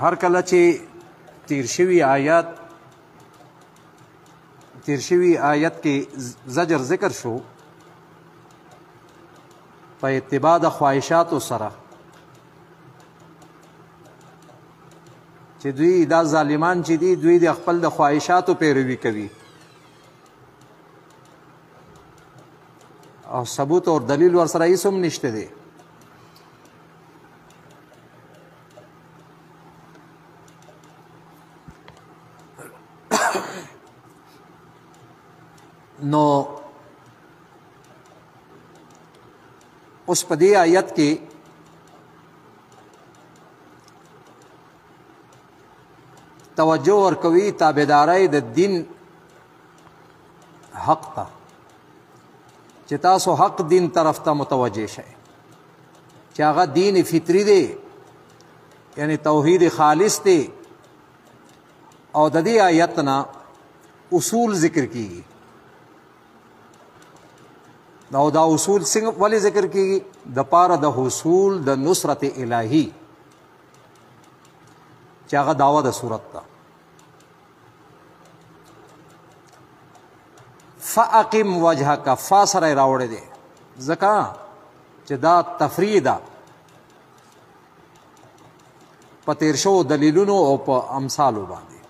هر کله چې تیر شوی آیات تیر شوی آیت کې زجر ذکر شو په اتباع د خواهشاتو سره چې دوی دا ظالمان چې دي دوی د خپل د خواهشاتو پیروي کوي او ثبوت او دلیل ور سره هیڅ هم نشته دی نو اوس په دې آیت کې توجه ورکوي تابعداري د دین حق ته چې تاسو حق دین طرف ته متوجه شئ چې هغه دین فطری دی یعنی توحید خالص دی او د دې آیت نه اصول ذکر کیږي دا دا اصول څنګه ولې ذکر کیږي د پاره د حصول د نصرت الهی چې هغه داوا د صورت ده فاقم وجهک فا سره راوړی دی ځکه چې دا تفریح ده په تیر شو دلیلونو او په امثالو باندې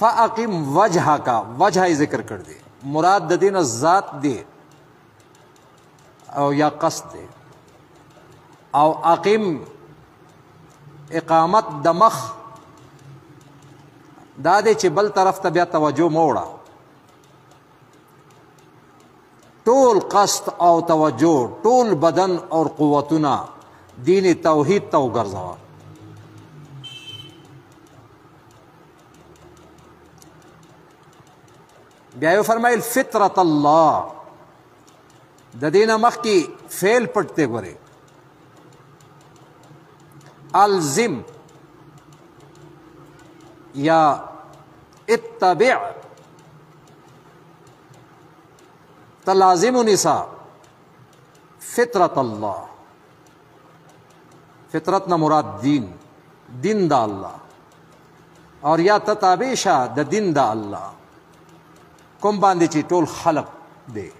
فاقم وجهک وجه ذکر کړ دی مراد د دین ذات دی او یا قصد دی او اقیم اقامت د مخ دا دی چې بل طرف ته بیا توجه موړه ټول قصد او توجه ټول بدن او قوتونه دین توحید ته وګرځوه بیا یې فرمایل فطرت الله د دینه مخکې فعل پټ دی ګورې الزم یا اتبع تلازم نسا فطرت الله فطرت نه مراد دین دین دا الله اور یا تتابیشا د دین دا الله کوم باندې چې ټول خلق دی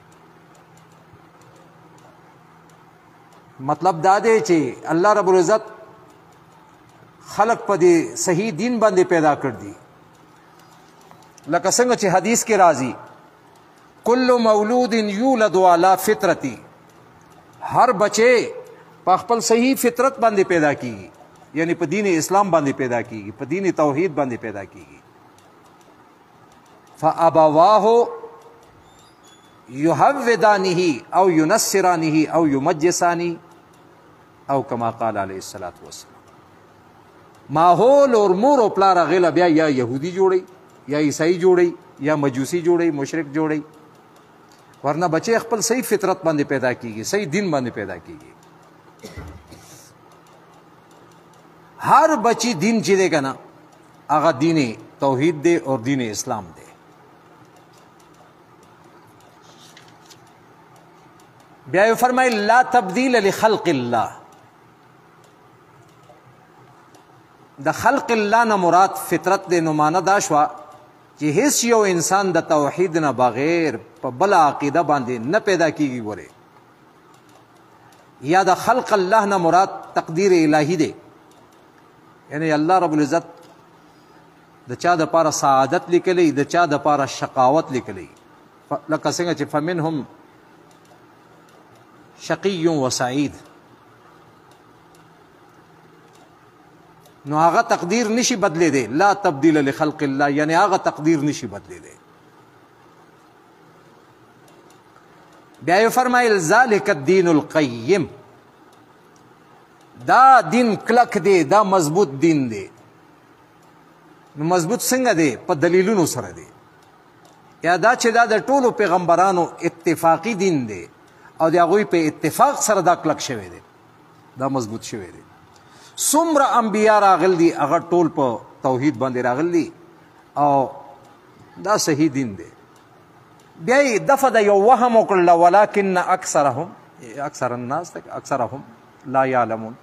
مطلب دا دی چې الله رب العزت خلق په دې صحیح دین باندې پیدا کړ دي لکه څنګه چې حدیث کې راځي کل مولود یولد علی فطرتی هر بچي په خپل صحیح فطرت باندې پیدا کیږي یعنی په دین اسلام باندې پیدا کیږي په دین توحید باندې پیدا کیږي فابواه يهودانه او ينصرانه او يمجسانه او کما قال عليه الصلاه والسلام ماحول اور مور او پلار غل بیا یا يهودي جوړي یا عیسائی جوړي یا مجوسی جوړي مشرک جوړي ورنه بچي خپل صحیح فطرت باندې پیدا کیږي صحیح دین باندې پیدا کیږي هر بچی دین چې دی کنه هغه دین توحید دی او دین اسلام دی بیا یې فرمایي لا تبدیل لخلق الله د خلق الله نه مراد فطرت دی نو معنی دا شوه چې هیڅ یو انسان د توحید نه بغیر په بل عقیده باندې نه پیدا کیږي ګوره یا د خلق الله نه مراد تقدیر الهی دی یعنی الله رب العزت د چا د پاره سعادت لیکلی د چا د پاره شقاوت لیکلی لکه څنګه چې فمنهم شقی و سعید نو هغه تقدیر نشي بدلې دی لا تبديل لخلق الله یعنی هغه تقدیر نشي بدلې دی بیا یې فرمایل ذالک الدین القیم دا دین کلک دی دا مضبوط دین دی نو مضبوط څنګه دی په دلیلونو سره دی یا دا چې دا د ټولو پیغمبرانو اتفاقی دین دی او د هغوی په اتفاق سره دا کلک شوی دی دا مضبوط شوی دی څومره انبیا راغل دي هغه ټول په توحید باندې راغل دي او دا صحیح دین دی بیا یې دفع د یو وهم وکړل ولکن اکثرهم اکثر الناس اکثرهم لا یعلمون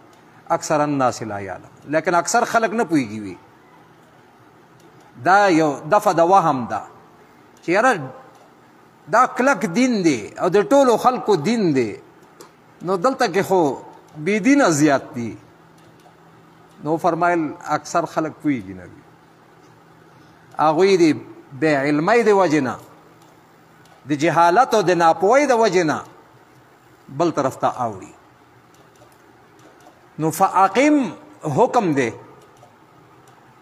اکثر الناس لا یعلم لیکن اکثر خلق نه پوهیږي وي دا یو دفع د وهم ده چې یاره دا کلک دین دی او د ټولو خلکو دین دی نو دلته کې خو بی دینه زیات دي نو فرمایل اکثر خلک پوهیږي نه هغوی دی بې علمۍ د وجې نه د جهالت او د ناپوهۍ د وجې نه بل طرف ته اوړي نو فاقم حکم دی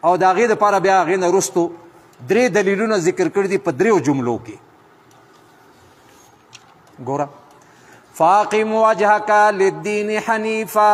او د هغې دپاره بیا هغې نه وروستو درې دلیلونه ذکر کړي دي په دریو جملو کې ګوره فاقم وجهک للدین حنیفا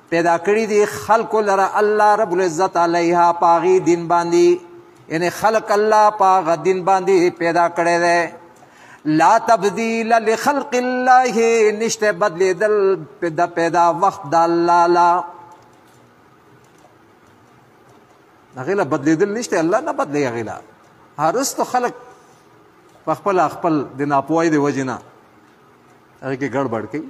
پیدا کړی دی خلق لره الله رب العزت علیها پاغي دین باندې یعنی خلق الله پاغ دین باندې پیدا کړی دی لا تبديل لخلق الله نشته بدلی دل پیدا پیدا وخت د الله لا غیلا بدلی دل نشته الله نه بدلی غیلا هرست خلق په خپل خپل د ناپوهۍ د وجنه هغه کې ګړبړ کوي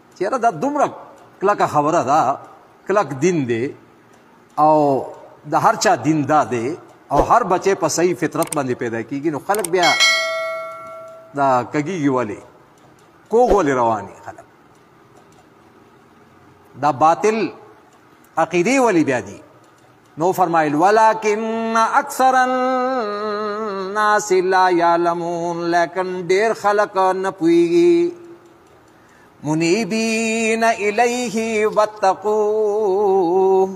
چیرې دا دومره کلکه خبره ده کلک دین دی او د هر چا دین دا دی او هر بچی په صحیح فطرت باندې پیدا کیږي نو خلک بیا دا کګیږي ولی کوګ ولی رواني خلک دا باطل عقیده ولی بیا دي نو فرمایل ولکن اکثر الناس لا يعلمون لیکن ډیر خلک نه پويږي منیبین الیه واتقوه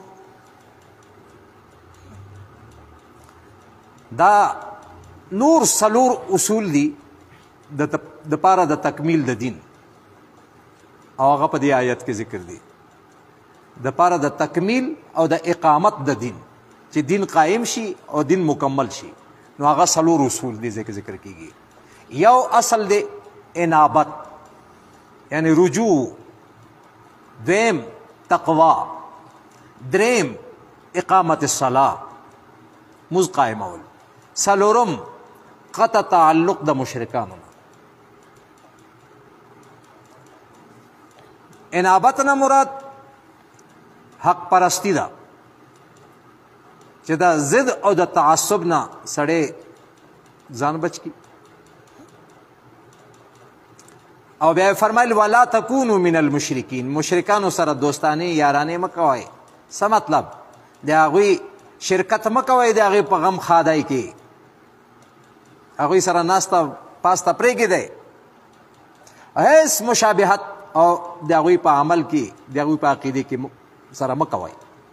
دا نور سلور اصول دي د پاره د تکمیل د دین او هغه په دې آیت کې ذکر دي د پاره د تکمیل او د اقامت د دین چې دین قائم شي او دین مکمل شي نو هغه سلور اصول دي ذکر کیږي یو اصل دی انابت یعنی رجوع دویم تقوا دریم اقامت الصلاه مز قائمول سلورم قطع تعلق د مشرکانو انابت نه مراد حق پرستی ده چې دا ضد او د تعصب نه سړی ځان بچ کی او بیا فرمایل ولا تکونو من المشرکین مشرکانو سره دوستانه یارانه مکوای څه مطلب د هغوی شرکت مکوای د هغوی په غم خادای کې هغوی سره ناسته پاسته پرېږې دی هیڅ مشابهت او د هغوی په عمل کې د هغوی په عقیده کې سره مکوای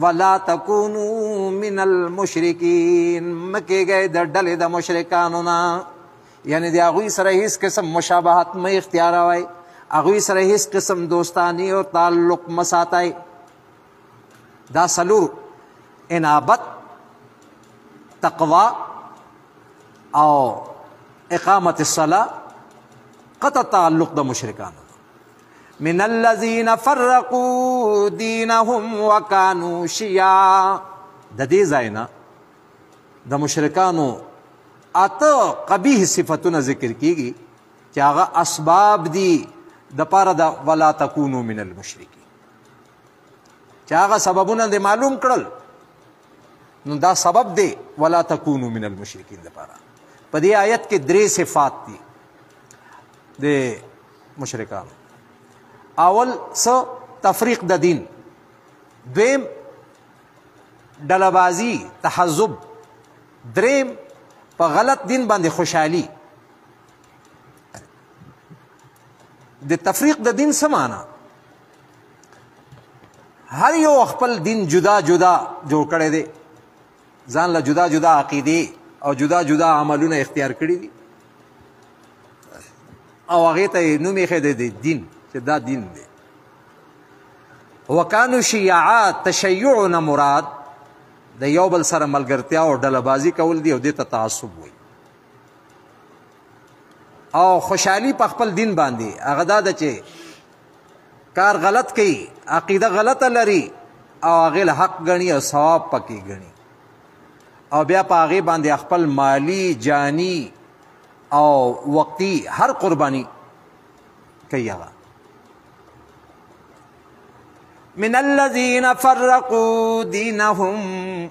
ولا تکونو من المشرکین مکیږئ د ډلې د مشرکانو نه یعنی د هغوی سره هیڅ قسم مشابهت مه اختیاروئ هغوی سره هیڅ قسم دوستانی او تعلق مه ساتئ دا څلور انابت تقوا او اقامت الصلاه قطع تعلق د مشرکانو من الذين فرقوا دينهم وكانوا شيعا د دې ځای نه د مشرکانو اته قبیح صفاتونه ذکر کیږي چې هغه اسباب دي د پاره د ولا تکونو من المشرکین چې هغه سببونه د معلوم کړل نو دا سبب دی ولا تکونو من المشرکین د پاره په دې آیت کې درې صفات دي د مشرکان اول س تفریق د دین دویم ډلبازی تحزب دریم په غلط دین باندې خوشحالي د تفریق د دین سمانه هر یو خپل دین جدا جدا جوړ کړی دی ځان له جدا جدا عقیدې او جدا جدا عملونه اختیار کړي دي او هغه ته نوم یې خې دی دین چې دا دین دی وکانو شیعات تشیعنا مراد د یو بل سره ملګرتیا او ډلبازي کول دی او د ته تعصب وي او خوشحالي په خپل دین باندې هغه دا ده چې کار غلط کوي عقیده غلطه لري او هغه له حق غني او ثواب پکې غني او بیا په هغه باندې خپل مالی جانی او وقتی هر قربانی کوي هغه من الذين فرقوا دينهم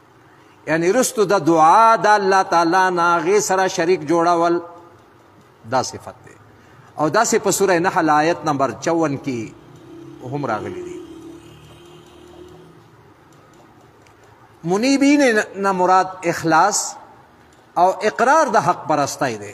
یعنی رستو د دعا د الله تعالی نه غي سره شریک جوړول دا صفت دی او دا سه په سوره نحل آیت نمبر 54 کې هم راغلي دي منیبین نه مراد اخلاص او اقرار د حق پرستای دی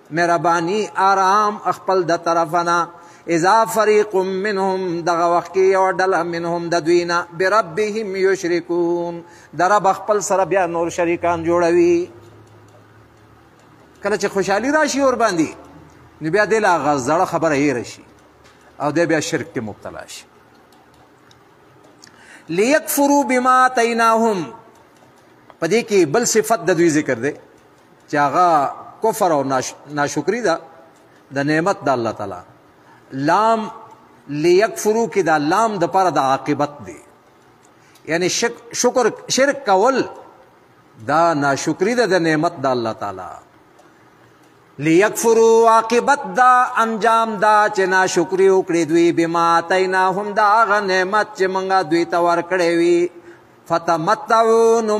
مهرباني آرام خپل د طرفه نه اذا فريق منهم دغه وخت کې یو ډله منهم د دوی نه بربهم یشرکون د رب خپل سره بیا نور شریکان جوړوي کله چې خوشحالي راشي اور باندې نو بیا د لا غزړه خبره یې راشي او د بیا شرک کې مبتلا شي ليكفروا بما تيناهم پدې کې بل صفت د دوی ذکر دی چې هغه کفر او ناشکری ده د نعمت د الله تعالی لام ليکفرو کې دا لام د پر د عاقبت دی یعنی شک شکر شرک کول دا ناشکری ده د نعمت د الله تعالی ليکفرو عاقبت دا انجام دا چې ناشکری وکړي دوی بما تینا هم دا غ نعمت چې مونږه دوی ته ورکړې وي فتمتعو نو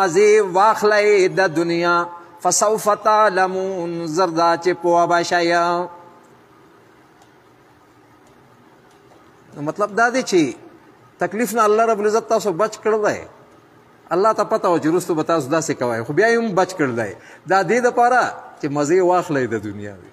مزی واخلی د دنیا فسوف تعلمون زردا چې پوه بشیا نو مطلب دا دی چې تکلیف نه الله رب العزت تاسو بچ کړل دی الله ته پته و چې رستو به تاسو داسې کوی خو بیا هم بچ کړل دی دا دې دپاره چې مزې واخلی د دنیا وي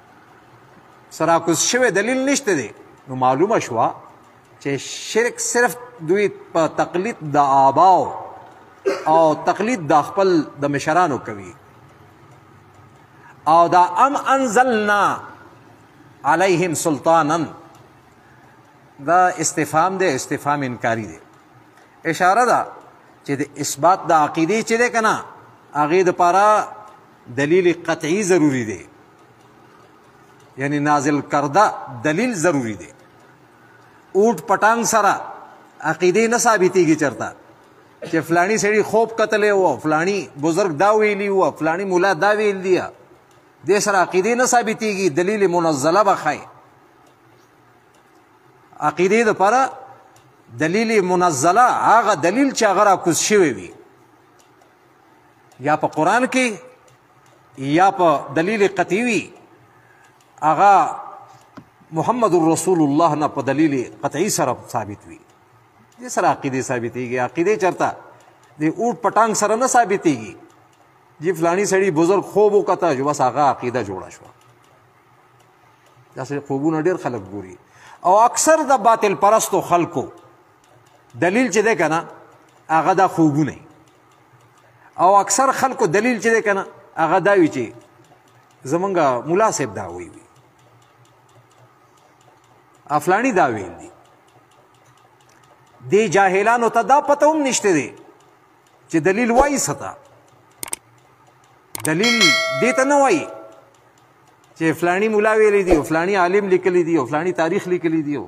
سراکوز شوی دلیل نشته دی نو معلومه شوه چې شرک صرف دوی په تقلید د آباو او تقلید د خپل د مشرانو کوي او دا ام انزلنا علیهم سلطانا دا استفهام دی استفهام انکاری دی اشاره ده چې د اثبات د عقیده چې ده کنه هغه د پاره دلیل قطعی ضروری دی یعنی نازل کرده دلیل ضروری دی اوټ پټان سره عقیده نه ثابتېږي چرته چې فلانی سړي خوب کتلې و فلانی بزرگ دا ویلی و فلانی مولا دا ویل دی د سره عقیده نه ثابتېږي دلیل منزله بخای عقیده د پره دلیل منزله هغه دلیل چې هغه را کوز شوی وي یا په قران کې یا په دلیل قطعی وی هغه محمد رسول الله نه په دلیل قطعی سره ثابت وی دې سره عقیده ثابتېږي عقیده چرته دې اوټ پټانګ سره نه ثابتېږي جی فلانی سړی بزرگ خوب وکته جو بس هغه عقیده جوړه شو داسې خوبونه ډېر خلک ګوري او اکثر د باطل پرستو خلکو دلیل چې ده کنه هغه د خوبونه او اکثر خلکو دلیل چې دی کنه هغه دا وی چې زمونږ مولا صاحب دا وی وی افلانی دا ویل دي دی جاهلانو ته دا پته هم نشته دی چې دلیل وایي ستا دلیل دې ته نه وایي چې فلانی مولا ویلی دی او فلانی عالم لیکلی دی او فلانی تاریخ لیکلی دی او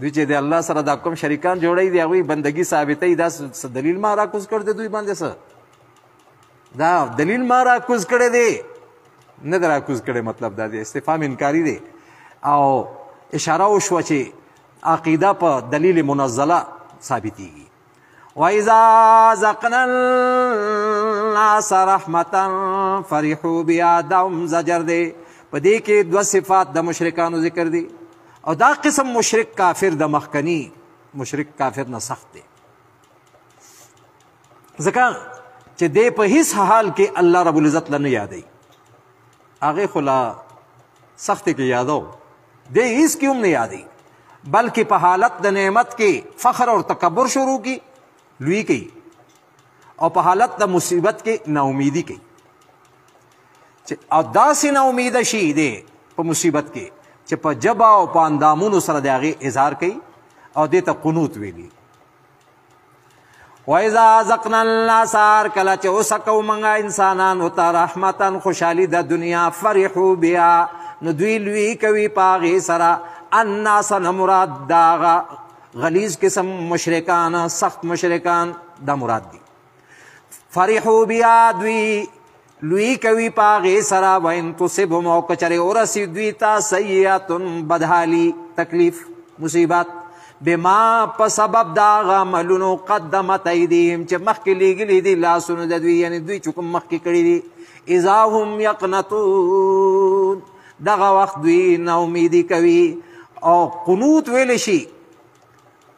دوی چې د الله سره دا کوم شریکان جوړوي د هغوی بندګي ثابتوي دا څه دلیل ما راکوز کړ دی دوی باندې څه دا دلیل ما راکوز کړی دی نه د راکوز کړی مطلب دا دی استفهام انکاري دی او اشاره وشوه چې عقیده په دلیل منزله ثابتېږي وَإِذَا زَقْنَا النَّاسَ رَحْمَةً فَرِحُوا بِهَا دَوْم زجر دی په دې کې دوه صفات د مشرکانو ذکر دي او دا قسم مشرک کافر د مخکنی مشرک کافر نه سخت دی ځکه چې دې په هیڅ حال کې الله رب العزت لنه یادې هغه خلا سخت کې یادو دی هیڅ کې هم نه یادی بلکې په حالت د نعمت کې فخر او تکبر شروع کی لوی کی او په حالت د مصیبت کې ناامیدی کی چې او داسې ناامیده شي دی په مصیبت کې چې په جبا او په اندامونو سره د هغې اظهار کوي او دې ته قنوت ویلي وایزا زقنا الله سار کله چې وسکو منګه انسانانو ته رحمتن خوشحالي د دنیا فرحو بیا نو دوی لوی کوي پاغي سره الناس نه مراد داغه غلیظ قسم مشرکان سخت مشرکان دا مراد دي فرحو بیا دوی لوی کوي پاغه سرا وین تصبهم او کچره اور سی دوی تا سیئات بدحالی تکلیف مصیبت بما په سبب دا غملونو قدمت ایدیهم چې مخکې لیګلی دی لاسونو د دوی یعنی دوی چې کوم مخکې کړی دی اذا هم یقنطون دغه وخت دوی نا امیدی کوي او قنوت ویل شي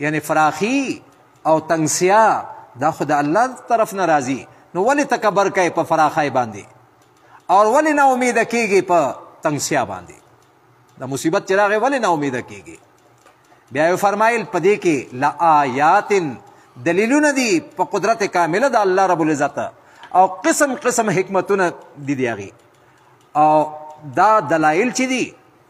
یعنی فراخی او تنگسیا دا خو د الله طرف نه راځي نو ولې تکبر کوي په فراخای باندې او ولې نا امیده کیږي په تنگسیا باندې د مصیبت چې راغی ولې نا امیده کیږي بیا یې فرمایل په دې کې لآیات دلیلونه دي په قدرت کامله د الله رب العزت او قسم قسم حکمتونه دي دی او دا دلایل چې دي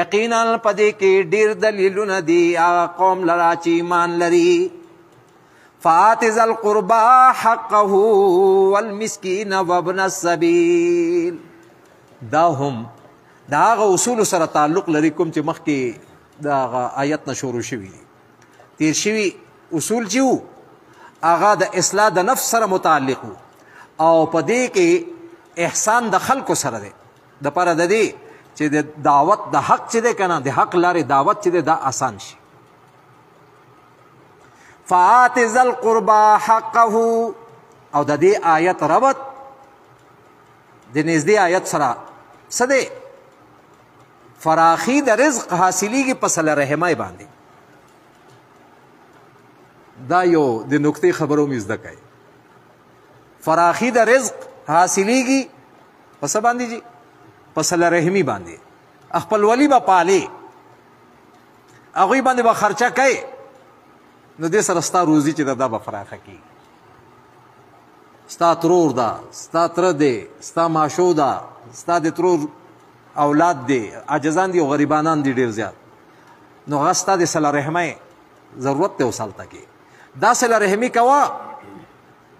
یقینا په دې کې ډیر دلیلونه دي هغه قوم لرا چې ایمان لري فات ذل قربا حقه والمسكين وابن السبيل دا هم دا غو اصول سره تعلق لري کوم چې مخکې دا آیت نشورو شوی تیر شوی اصول چې وو هغه د اصلاح د نفس سره متعلق او په دې کې احسان د خلکو سره دی د پاره د دې چې د دعوت د حق چې ده کنه د حق لارې دعوت چې ده دا آسان شي فآت ذل قربا حقه او د دې آیت ربط د نږدې آیت سره څه دی فراخي د رزق حاصلېږي په صله رحمای باندې دا یو د نقطې خبرو مې زده کړئ فراخي د رزق حاصلېږي په څه باندې جي په صله رحمي باندې خپل ولی به پالي هغوی باندې به خرچه کوي نو دې سره ستا روزي چې دا به فراخه کی ستا ترور دا ستا تر دې ستا ماشو دا ستا د ترور اولاد دی عاجزان دي او غریبانان دي ډیر زیات نو غستا د صله رحمه ضرورت ته وسالته کې دا سره رحمی کوا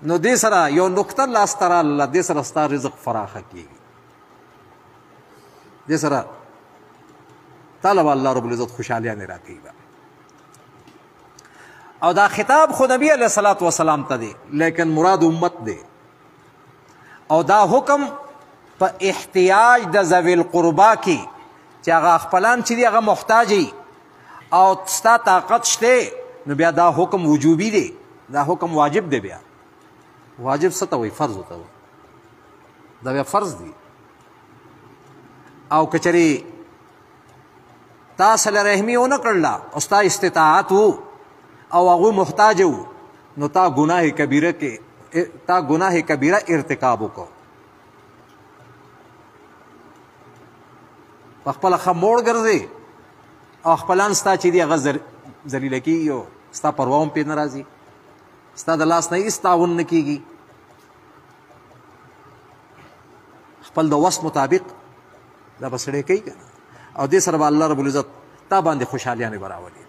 نو دې سره یو نقطه لاس تر الله دې سره ستار رزق فراخ کیږي دې سره طالب الله رب العزت خوشاله نه راکړي او دا خطاب خو نبی علیہ الصلوۃ والسلام ته دی لیکن مراد امت دی او دا حکم په احتیاج د ذویل قربا کې چې هغه خپلان چې هغه محتاجي او ستا طاقت شته نو بیا دا حکم وجوبي دی دا حکم واجب دی بیا واجب څه ته وایي فرض ته وایي دا بیا فرض دی او کچری تا سره رحمی و نه کړل او ستا استطاعت وو او هغه محتاج وو نو تا گناه کبیره کې تا گناه کبیره ارتکاب وکړ په خپل خه موړ ګرځي او خپلان ستا چې دی غزر ذلیل کیږي او ستا پرواوم پې ناراضي ستا د لاس نه هیڅ تعاون نه کیږي خپل د وس مطابق دا بسړې کوي او دې سره الله رب العزت تا باندې خوشحالیانه براولي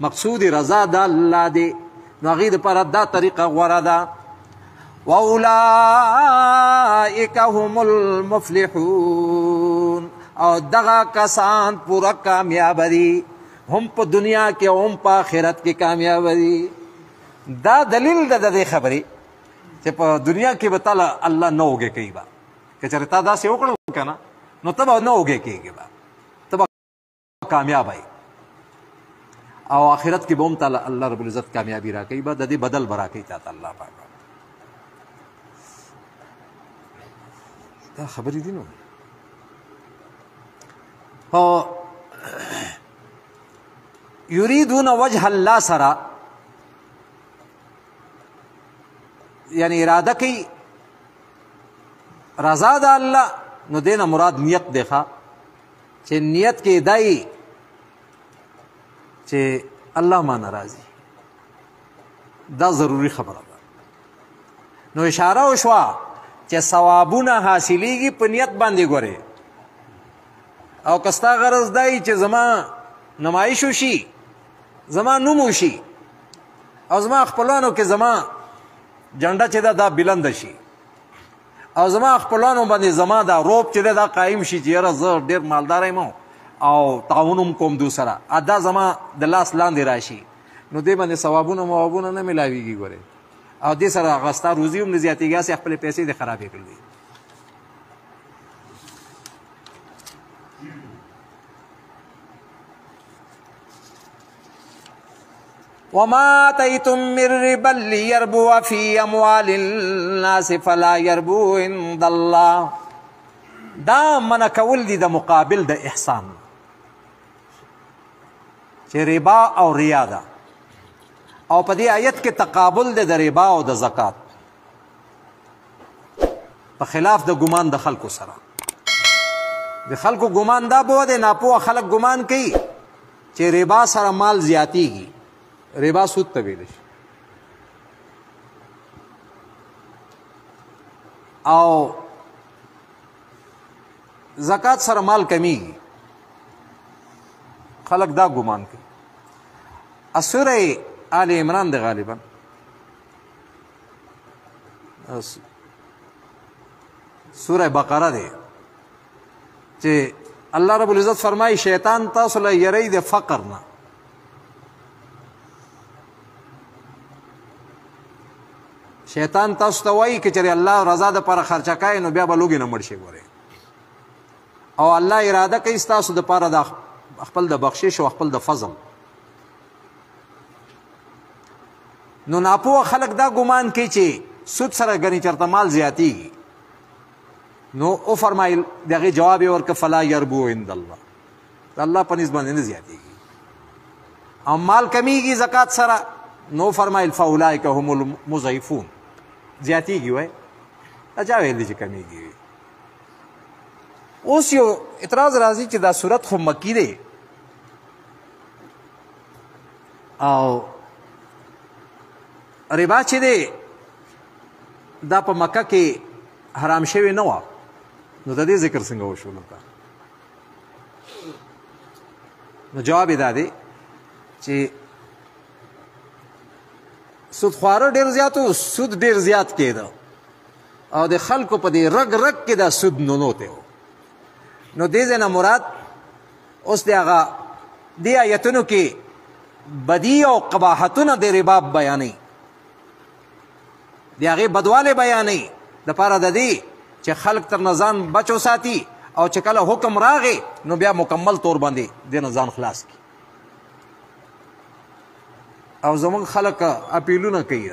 مقصود رضا د الله دی نو هغه د پر دا طریقه غوړه ده واولائک هم المفلحون او دغه کسان پورا کامیاب دي هم په دنیا کې هم په آخرت کې کامیاب دي دا دلیل د دې خبرې چې په دنیا کې به تعالی الله نه وګي کوي با کچره تا دا سه وکړو کنه نو تبه نه وګي کېږي با کامیاب وي او آخرت کې به هم تعالی الله رب العزت کامیابی راکړي به د دې بدل به راکړي تا الله پاک دا خبرې دي نو او یریدون وجه الله سره یعنی اراده کوي رضا د الله نو دینه مراد نیت دی ښا چې نیت کې دای چې الله ما ناراضي دا ضروری خبره ده نو اشاره وشوه چې ثوابونه حاصلېږي په نیت باندې ګوري او کستا غرض دای چې زما نمایش وشي زما نوم وشي او زما خپلانو کې زما جنډه چې دا, دا بلند شي او زما خپلانو باندې زما دا روب چې دا قائم شي چې یاره زه ډېر مالدار یم او تعاون هم کوم دو سره ادا زما د لاس لاندې راشي نو دې باندې ثوابونه موابونه نه ملاويږي ګوره او دې سره غستا روزي هم زیاتېږي چې خپل پیسې د خرابې کړې وما اتيتم من ربا ليربو في اموال الناس فلا يربو عند الله دا من کول دي د مقابل د احسان چې ربا او ریا ده او په دې آیت کې تقابل دی د ربا او د زکات په خلاف د ګمان د خلکو سره د خلکو ګمان دا بو دی ناپوه خلک ګمان کوي چې ربا سره مال زیاتیږي ربا سود ته ویل شي او زکات سره مال کمیږي خلک دا ګومان کوي اسوره آل عمران دی غالبا سوره بقره دی چې الله رب العزت فرمایي شیطان تاسو له یری د فقر نه شیطان تاسو ته وایي چې چېرې الله رضا د پر خرچه کای نو بیا به لوګي نه مړ شي ګوره او الله اراده کوي تاسو د پاره د خپل د بخشش او خپل د فضل نو ناپوه خلک دا ګمان کوي چې سود سره غني چرته مال زیاتیږي نو او فرمایل دغه جواب ورک فلا يربو عند الله الله په نسبت نه زیاتېږي او مال کمیږي زکات سره نو فرمایل فاولائک هم المضعفون زیاتېږي وای اجا ویل چې کمیږي اوس یو اعتراض راځي چې دا صورت خو مکی دی او ربا چې دی دا په مکه کې حرام شوی نه و نو د دې ذکر څنګه وشو دلته نو جواب دا دی چې سود خواره ډیر زیات او سود ډیر زیات کېده او د خلکو په دې رګ رګ کې دا سود نه نوته نو دې ځنه مراد اوس دی هغه دی آیتونو کې بدی او قباحتونه د رباب بیانې دی هغه بدواله بیانې د پاره د دې چې خلک تر نزان بچو ساتي او چې کله حکم راغی نو بیا مکمل تور باندې د نزان خلاص کی او زمون خلک اپیلونه کوي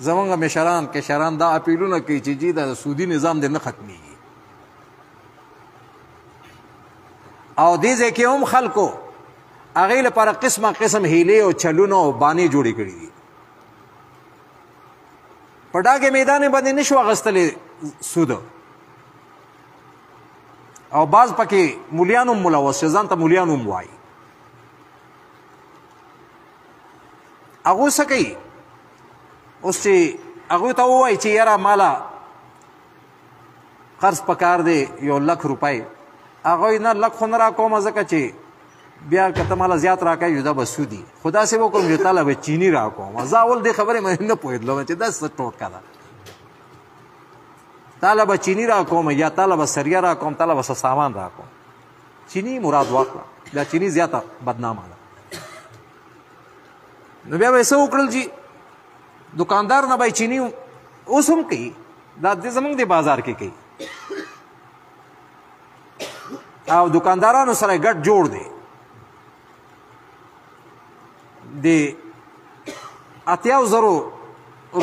زمونږ مشران کې شران دا اپیلونه کوي چې جی دا سودی نظام دې نه ختميږي او دې ځکه هم خلکو هغه لپاره قسمه قسم هیله او چلونه او باندې جوړې کړې دي په ډاګه میدان باندې نشو غستلې سود او باز پکې مولیانو ملوث ځان ته مولیانو وای هغه سکی اوس چې هغه ته وای چې یاره مالا قرض پکار دی یو لک روپۍ هغه نه لک خو نه راکوم ځکه چې بیا که ته ماله زیات راکوې دا به سودي خو داسې وکړم چې تاله به چیني راکوم زه اول دې خبرې مې نه پوهېدلم چې دا څه ټوټکه ده تاله به چیني راکوم یا تاله به سریه راکوم تاله به څه سامان راکوم چیني مراد واخله دا چیني زیاته بدنامه ده نو بیا به یې څه وکړل چې دکاندار نه به یې چیني اوس هم کوي دا د زمونږ د بازار کې کوي او دکاندارانو سره ګډ جوړ دی د اتیاو زرو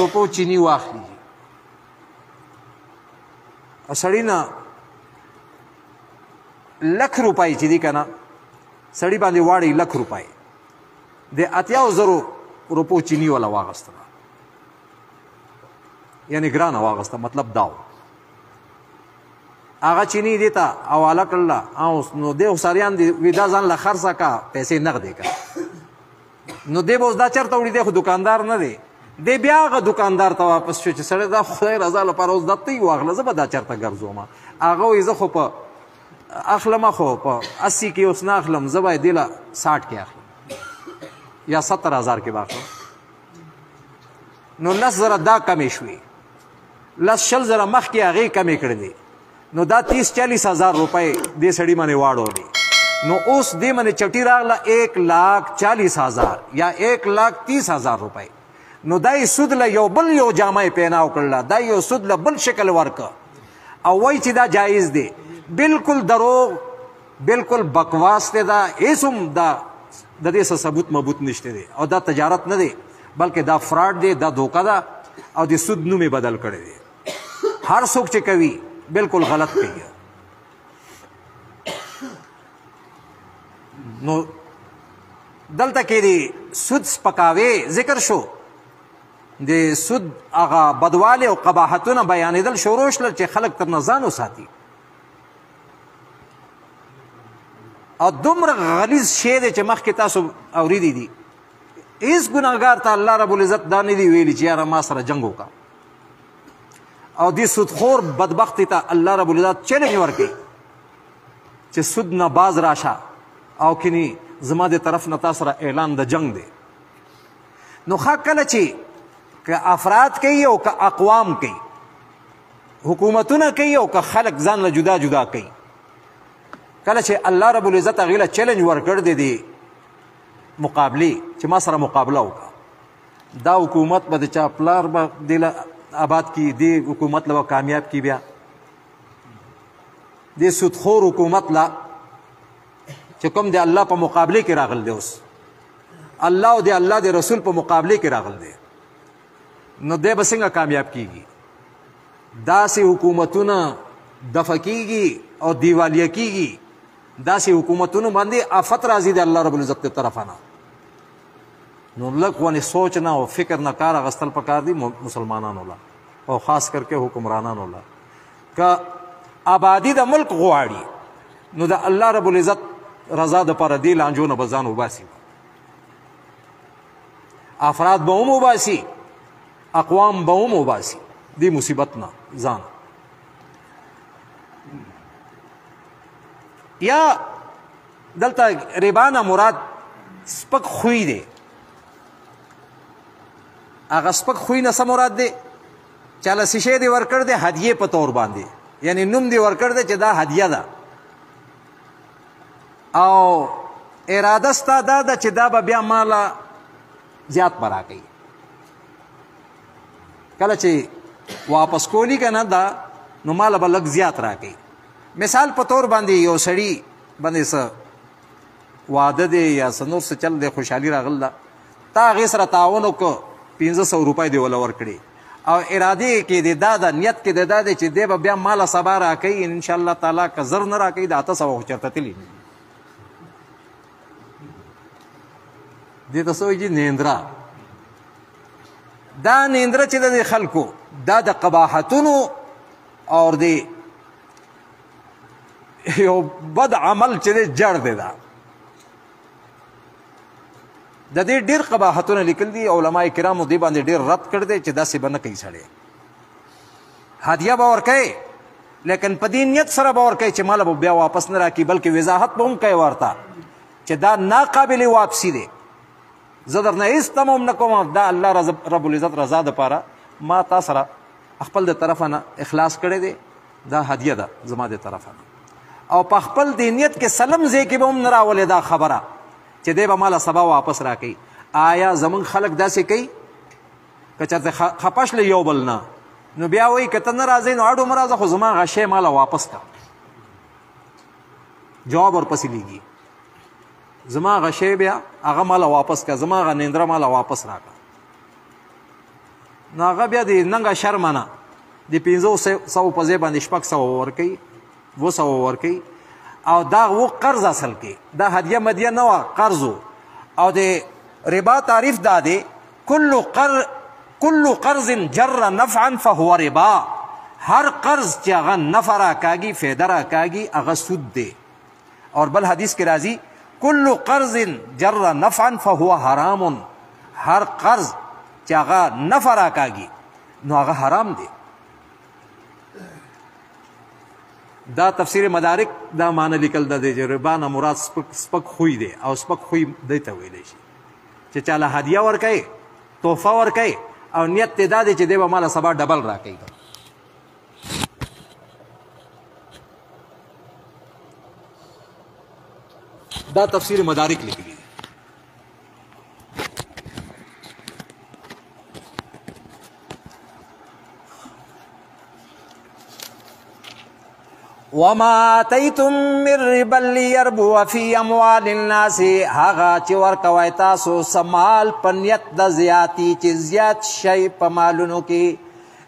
روپو چینی واخلي سړی نه لک روپای چې دی کنه سړی باندې واړی لک روپای د اتیاو زرو روپو چینی ولا واغستله یعنی ګرانه واغسته مطلب داو هغه چینی دی ته حواله کړل او نو دی سریان دی ودا ځان له خرڅه کا پیسې نغدې کا نو دی به دا چرته وړي دی خو دکاندار نه دی دی بیا هغه دکاندار ته واپس شو چې سړی دا خدای رضا لپاره اوس دته واغله زه به دا چرته ګرځوم هغه وي زه خو په اخلم خو په 80 کې اوس نه اخلم زه به دی له 60 کې اخلم یا 70000 کې باخلم نو لس زره دا کمې شوې لس شل زره مخکې هغې کمې کړې دي نو دا تیس چالیس هزار روپۍ دې سړي باندې واړولې نو اوس دې باندې چټي راغله ایک لاک چالیس هزار یا ایک لاک تیس هزار روپۍ نو دا یې سود له یو بل یو جامه پیناو کړله دا یو سود له بل شکل ورکه او وای چې دا جایز دی بالکل دروغ بالکل بکواس دی دا هیڅ هم دا د دې څه ثبوت مبوت نشته دی او دا تجارت نه دی بلکې دا فراډ دی دا دوکه ده او د سود نوم یې بدل کړی دی هر څوک چې کوي بالکل غلط کوي نو دلته کې دی سود سپکاوي ذکر شو د سود هغه بدواله او قباحتونه بیانېدل شروع شل چې خلک تر نزان وساتي او دومره غلیظ شی دی چې مخکې تاسو اوریدي دي هیڅ ګناهګار ته الله رب العزت دا نه دی ویلي چې یاره ما سره جنګ وکړه او دې سودخور بدبختی ته الله رب العزت چیلنج ورکړي چې سود نه باز راشه او کني زما د طرف نه تاسو سره اعلان د جنگ دی نو خا کله چې که افراد کوي او که اقوام کوي حکومتونه کوي او که خلک ځان له جدا جدا کوي کله چې الله رب العزت هغوی له چیلنج ورکړ دی دی مقابلې چې ما سره مقابله وکړه دا حکومت به د چا پلار به دی له آباد کی دی حکومت له کامیاب کی بیا دی سودخور حکومت له چې کوم دی الله په مقابله کې راغل دی اوس الله او دی الله دی رسول په مقابله کې راغل دی نو دی به څنګه کامیاب کیږي داسې حکومتونه دفع کیږي او دیوالیه کیږي داسې حکومتونو باندې آفت راځي د الله رب العزت طرفه نه نو لږ ونې سوچ نه او فکر نه کار اغستل پکار دي مسلمانانو لا او خاص کر کې حکمرانانو لا که آبادی د ملک غواړي نو د الله رب العزت رضا د پر دی لانجو نه بزان وباسي افراد به هم وباسي اقوام به هم وباسي دې مصیبت نه ځان یا دلته ربانه مراد سپک خوې دی هغه سپک خوې نه سم مراد دی چاله سشه دی ورکړ دی هدیه په تور باندې یعنی نوم دی ورکړ دی چې دا هدیه ده او اراده ستا دا ده چې دا به بیا مالا زیات برا کوي کله چې واپس کولی که نه دا نو مالا به لږ زیات را کوي مثال په تور باندې یو سړی باندې څه واده دی یا څه نور څه چل دی خوشحالي راغله تا هغې سره تعاون وکړو پنځه سوه روپۍ دې وله ورکړې او ارادې کې دې دا ده نیت کې دې دا دی چې دی به بیا ماله سبا راکوي انشاءالله تعالی که زر نه راکوي د اته سوه خو چېرته تلي نه دې ته څه وایي نیندرا دا نیندره چې د خلکو دا د قباحتونو او د یو بد عمل چې جړ دی دا د دې ډېر قباحتونه لیکل دي علما کرامو دې باندې ډېر رد کړ دي چې داسې بنه کوي سړی هدیه باور کوي لیکن په دې نیت سره باور کوي چې مال به بیا واپس نه راکړي بلکې وضاحت به هم کوي ورته چې دا ناقابل واپسی دی زه در نه هیڅ تمام نه کوم دا الله رب العزت رضا د پاره ما تا سره خپل د طرفه نه اخلاص کړی دی دا هدیه ده زما د طرفه نه او په خپل دې نیت کې سلم ځای کې به هم نه راولې دا خبره چې دی به ماله سبا واپس راکوي آیا زمونږ خلک داسې کوي که چېرته خپه شله یو بل نه نو بیا وایي که ته نه راځې نو اډو مه راځه خو زما هغه شی ماله واپس کړه جواب ورپسې لیږي زما هغه شی بیا هغه ماله واپس کړه زما هغه نیندره ماله واپس راکړه نو هغه بیا د ننګه شرمنه د 500 په ځای باندې شپږ سو ورکي وو سو ورکي او دا وو قرض اصل کې دا هدیه مدیه نه وا قرض او د ربا تعریف دا دی کل قر کل قرض جر نفعا فهو ربا هر قرض چې هغه نفع راکاږي فایده راکاږي هغه سود دی اور بل حدیث کې راځي کل قرض جر نفعا فهو حرام هر قرض چې هغه نفع راکاږي نو هغه حرام دی دا تفسیر مدارک دا معنی لیکل د دې ربا نه مراد سپک سپک خوې دی او سپک خوې دی ته ویل شي چې چاله هدیه ورکړي تحفه ورکړي او نیت ته دا دی چې دی به مال سبا ډبل راکړي دا تفسیر مدارک لیکلی دی وما اتیتم من ربا لیربو فی اموال الناس هغه چې ورکوي تاسو سمال پنیت د زیاتی چې زیات شي په مالونو کې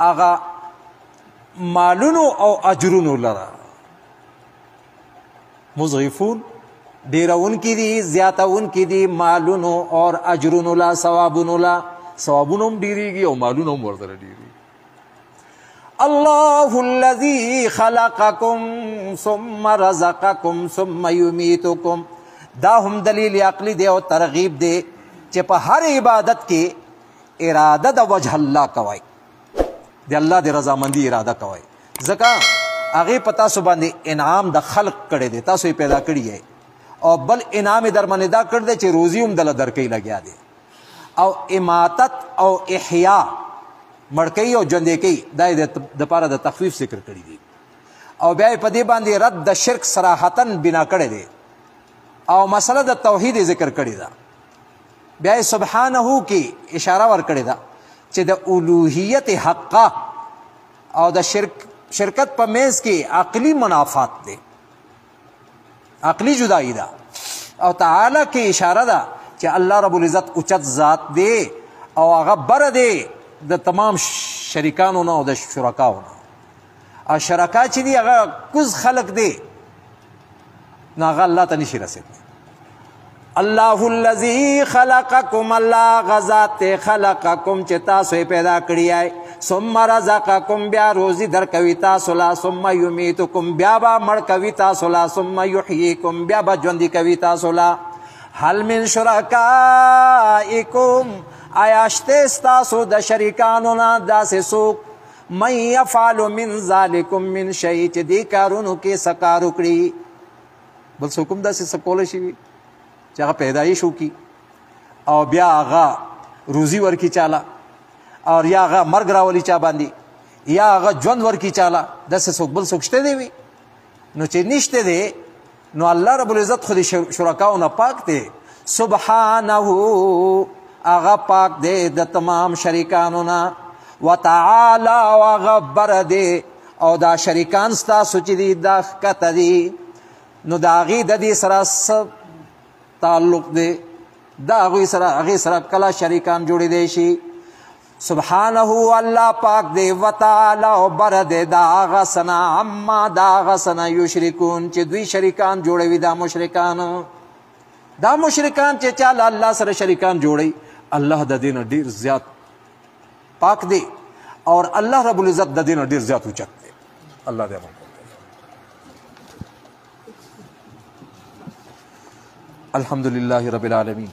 هغه مالونو او اجرونو لره مضعفون ډیرون کې دي زیاتون کې دي مالونو او اجرونو لا ثوابونو لا ثوابونو هم ډیریږي او مالونو هم ورته ډیریږي الله الذي خلقكم ثم رزقكم ثم يميتكم دا هم دلیل عقلی دی او ترغیب دی چې په هر عبادت کې اراده د وجه الله کوي د الله د رضامندي اراده کوي ځکه هغه په تاسو باندې انعام د خلق کړي دي تاسو یې پیدا کړی یې او بل انعام در باندې دا کړ دې چې روزي هم دل درکې لګیا دي او اماتت او احیا مړکې او ژوندې کې د د پاره د تخفیف ذکر کړی دي او بیا په دې باندې رد د شرک صراحتن بنا کړی دی او مسله د توحید ذکر کړی ده بیا سبحانه کې اشاره ورکړې ده چې د اولوهیت حق او د شرک شرکت په میز کې عقلی منافات دی عقلی جدائی ده او تعالی کې اشاره ده چې الله رب العزت اوچت ذات دی او هغه بر دی د تمام شریکانو نه او د شرکاو نه او شرکا چې دی هغه کوز خلق دی نو هغه الله ته نشي رسید الله الذي خلقكم الله غزات خلقكم چې تاسو پیدا کړی ثم رزقكم بیا روزي در کوي تاسو لا ثم يميتكم بیا با مړ کوي تاسو لا ثم يحييكم بیا با ژوند کوي تاسو لا هل من شرکائکم آیا شته تاسو د شریکانو نه داسې څوک من يفعل من ذالکم من شيء چې دې کارونو کې سکار وکړي بل څوک هم داسې څه کولی شي چې هغه پیدایش وکړي او بیا هغه روزي ورکړي چاله او یا هغه مرګ راولي چا باندې یا هغه ژوند ورکړي چاله داسې څوک بل څوک شته دی وي نو چې نشته دی نو الله رب العزت خو دې شرکاو نه پاک دی سبحانه هغه پاک دی د تمام شریکانو نه وتعالى وغبر دی او دا شریکان ستاسو چې دی دا ښکته دی نو د هغې د دې سره تعلق دی دا هغوی سره هغې سره کله شریکان جوړېدی شي سبحانه الله پاک دی وتعالى او بر دی دا غسنا عما دا غسنا یشرکون چې دوی شریکان جوړوي دا مشرکان دا مشرکان چې چاله الله سره شریکان جوړي الله د دین ډیر زیات پاک دی اور الله رب العزت د دین ډیر زیات اوچت دی الله دې امر الحمد لله رب العالمين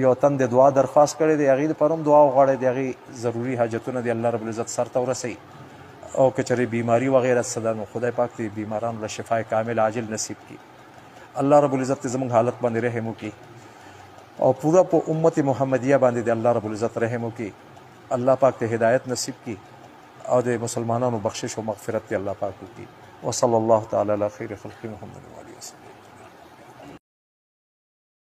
یو تن د دعا درخواست کړی دی هغه لپاره هم دعا وغواړي د هغه ضروري حاجتونه دی الله رب العزت سر ته ورسي او کچري بیماری وغیرہ صدا نو خدای پاک دې بیمارانو له شفای کامل عاجل نصیب کړي الله رب العزت زموږ حالت باندې رحم وکړي او پورا په امت محمدیه باندې د الله رب العزت رحم وکړي الله پاک ته هدایت نصیب کړي او د مسلمانانو بخشش او مغفرت دی الله پاک وکړي وصلی الله تعالی علی خیر خلق محمد و علیه وسلم